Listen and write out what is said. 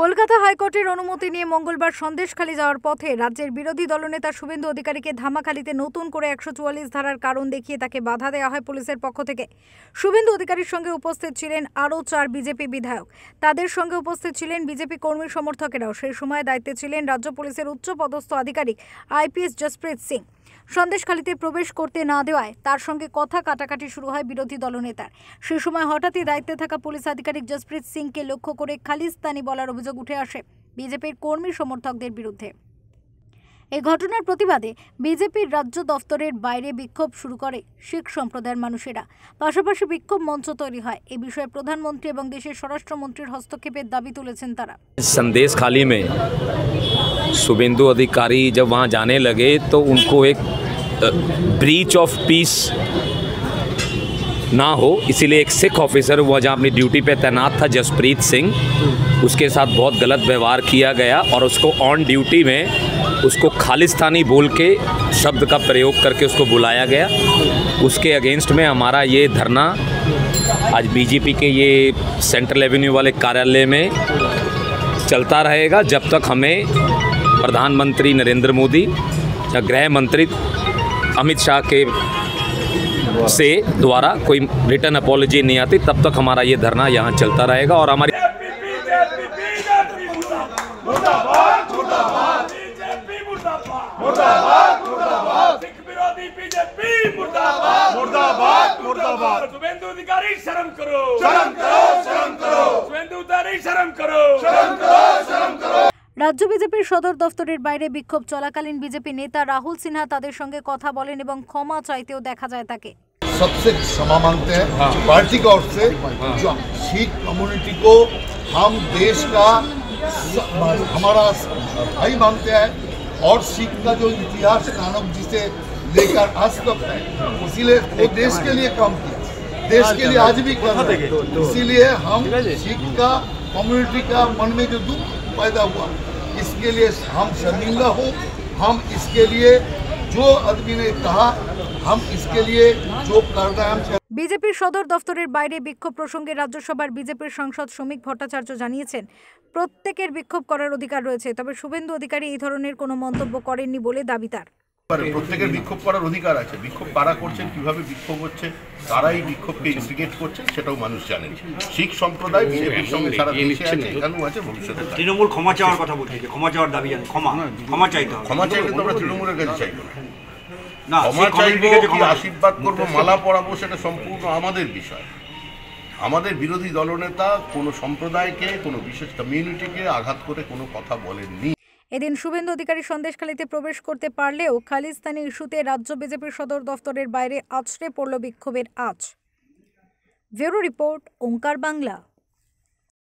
কলকাতা হাইকোর্টের অনুমতি নিয়ে মঙ্গলবার সন্দেশখালী যাওয়ার পথে রাজ্যের বিরোধী দলনেতা শুভেন্দু অধিকারীকে ধামাখালিতে নতুন করে একশো চুয়াল্লিশ ধারার কারণ দেখিয়ে তাকে বাধা দেওয়া হয় পুলিশের পক্ষ থেকে। শুভেন্দু অধিকারীর সঙ্গে উপস্থিত ছিলেন আরও চার বিজেপি বিধায়ক। তাদের সঙ্গে উপস্থিত ছিলেন বিজেপি কর্মী সমর্থকেরাও। সেই সময় দায়িত্বে ছিলেন রাজ্য পুলিশের উচ্চ পদস্থ আধিকারিক আইপিএস জসপ্রীত সিং। সন্দেশখালীতে প্রবেশ করতে না দেওয়ায় তার সঙ্গে কথা কাটাকাটি শুরু হয় বিরোধী দলনেতার। সে সময় হঠাৎই দায়িত্বে থাকা পুলিশ আধিকারিক জসপ্রীত সিংকে লক্ষ্য করে খালিস্তানি বলার অভিযোগ উঠে আসে বিজেপির কর্মী সমর্থকদের বিরুদ্ধে। এই ঘটনার প্রতিবাদে বিজেপির রাজ্য দফতরের বাইরে বিক্ষোভ শুরু করে শিখ সম্প্রদায়ের মানুষেরা পাশাপাশি বিক্ষোভ মঞ্চ তৈরি হয় এ বিষয়ে প্রধানমন্ত্রী এবং দেশের স্বরাষ্ট্রমন্ত্রীর হস্তক্ষেপের দাবি তুলেছেন তারা संदेश खाली में शुभेंदु अधिकारी जब वहाँ जाने लगे तो उनको एक ब्रीच ऑफ पीस ना हो, इसीलिए एक सिख ऑफिसर वो जहाँ अपनी ड्यूटी पे तैनात था, जसप्रीत सिंह। उसके साथ बहुत गलत व्यवहार किया गया और उसको ऑन ड्यूटी में उसको खालिस्तानी बोल के शब्द का प्रयोग करके उसको बुलाया गया। उसके अगेंस्ट में हमारा ये धरना, आज बीजेपी के ये सेंट्रल एवेन्यू वाले कार्यालय में चलता रहेगा, जब तक हमें प्रधानमंत्री नरेंद्र मोदी या गृह मंत्री अमित शाह के से द्वारा कोई रिटर्न अपॉलॉजी नहीं आती तब तक हमारा ये धरना यहाँ चलता रहेगा और हमारी बीजेपी मुर्दाबाद मुर्दाबाद मुर्दाबाद सिख विरोधी बीजेपी मुर्दाबाद मुर्दाबाद मुर्दाबाद शुभेंदु अधिकारी शर्म करो शर्म करो शर्म करो शुभेंदु अधिकारी शर्म करो शर्म करो शर्म करो রাজ্য বিজেপির সদর দফতরের বাইরে বিক্ষোভ চলাকালীন বিজেপি নেতা রাহুল সিনহা তাদের সঙ্গে কথা বলেন এবং ক্ষমা চাইতেও দেখা যায় তাকে सबसे क्षमा मांगते हैं पार्टी की ओर से जो सिख कम्युनिटी को हम देश का हमारा भाई मानते हैं और सिख का जो इतिहास नानक जी से लेकर आज तक है इसीलिए वो देश के लिए काम किया। देश के लिए आज भी कर रहे हैं। इसीलिए हम सिख का कम्युनिटी का मन में जो दुख पैदा हुआ इसके लिए हम शर्मिंदा हो हम इसके लिए जो आदमी ने कहा हम इसके लिए जो कर रहे हैं हम कर বিজেপির সদর দফতরের বাইরে বিক্ষোভ প্রসঙ্গে রাজ্যসভার বিজেপির সাংসদ শ্রমিক ভট্টাচার্য জানিয়েছেন প্রত্যেকের বিক্ষোভ করার অধিকার রয়েছে তবে শুভেন্দু অধিকারী এই ধরনের কোনো মন্তব্য করেননি বলে দাবি তার পারে প্রত্যেকের বিক্ষোভ করার অধিকার আছে। বিক্ষোভ কারা করছেন কীভাবে বিক্ষোভ হচ্ছে কারাই বিক্ষোভকে ইনস্টিগেট করছেন সেটাও মানুষ জানেন শিখ সম্প্রদায় বিজেপির সঙ্গে সারা দেশে আছে এখানেও আছে ভবিষ্যতে তৃণমূল ক্ষমা চাওয়ার কথা বলছে যে ক্ষমা চাওয়ার দাবি জানে ক্ষমা ক্ষমা চাইতে হবে। ক্ষমা চাইলে তো আমরা তৃণমূলের কাছে চাইব না। না ক্ষমা চাইব কি আশীর্বাদ করব মালা পরাবো সেটা সম্পূর্ণ আমাদের বিষয়। আমাদের বিরোধী দলনেতা কোনো সম্প্রদায়কে কোনো বিশেষ কমিউনিটিকে আঘাত করে কোনো কথা বলেননি। এদিন শুভেন্দু অধিকারী সন্দেশখালীতে প্রবেশ করতে পারলেও খালিস্তানি ইস্যুতে রাজ্য বিজেপির সদর দফতরের বাইরে আছড়ে পড়ল বিক্ষোভের আজ ব্যুরো রিপোর্ট, ওঙ্কার বাংলা।